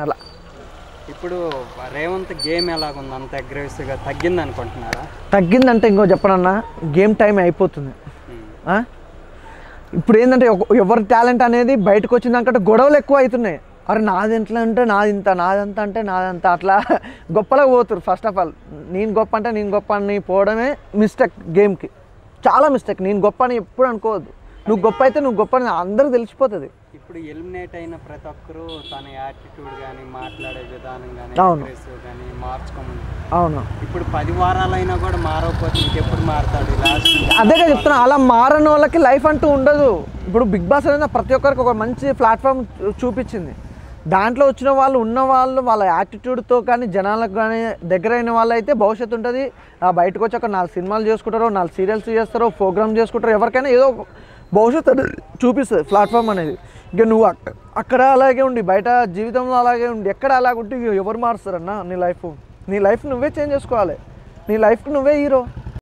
అలా. ఇప్పుడు రేవంత్ గేమ్ ఎలాగుంది? అంత అగ్రెసివ్గా తగ్గింది అనుకుంటున్నారా తగ్గిందంటే ఇంకో చెప్పనన్నా గేమ్ టైం అయిపోతుంది. ఆ? ఇప్పుడు ఏంటంటే ఎవరి టాలెంట్ అనేది బయటకు వచ్చిందాకంటే గొడవలు ఎక్కువ అవుతున్నాయి. అరే నాది ఎట్లా అంటే నాది ఇంత నాదంతా అంటే నాదంతా అట్లా గొప్పలకు పోతురు ఫస్ట్ ఆఫ్ ఆల్ నేను గొప్ప అంటే నేను గొప్ప అని పోవడమే మిస్టేక్ గేమ్కి. చాలా మిస్టేక్ నేను గొప్ప అని ఎప్పుడు అనుకోవద్దు. నువ్వు గొప్ప అయితే నువ్వు గొప్ప అని అందరికి తెలిసిపోతుంది. ఇప్పుడు ఎలిమినేట్ అయిన ప్రతి ఒక్కరూ తన యాటిట్యూడ్ కానీ మాట్లాడే విధానం కానీ అవును. కానీ మార్చుకోమని. అవును. ఇప్పుడు పది వారాలైనా కూడా మారకపోతే ఇంకెప్పుడు మారతాడు అదేగా చెప్తున్నా అలా మారని వాళ్ళకి లైఫ్ అంటూ ఉండదు. ఇప్పుడు బిగ్ బాస్ అనేది ప్రతి ఒక్కరికి ఒక మంచి ప్లాట్ఫామ్ చూపించింది. దాంట్లో వచ్చిన వాళ్ళు ఉన్న వాళ్ళు వాళ్ళ యాటిట్యూడ్తో కానీ జనాలకు కానీ దగ్గరైన వాళ్ళు అయితే భవిష్యత్తు ఉంటుంది. ఆ బయటకు వచ్చి ఒక నాలుగు సినిమాలు చేసుకుంటారో నాలుగు సీరియల్స్ చేస్తారో ప్రోగ్రామ్ చేసుకుంటారో ఎవరికైనా ఏదో భవిష్యత్తు అనేది చూపిస్తుంది ప్లాట్ఫామ్ అనేది. ఇక నువ్వు అక్కడ అలాగే ఉండి బయట జీవితంలో అలాగే ఉండి ఎక్కడ అలాగ ఉంటే ఎవరు మారుస్తారన్నా నీ లైఫ్ నీ లైఫ్ నువ్వే చేంజ్ చేసుకోవాలి. నీ లైఫ్కి నువ్వే హీరో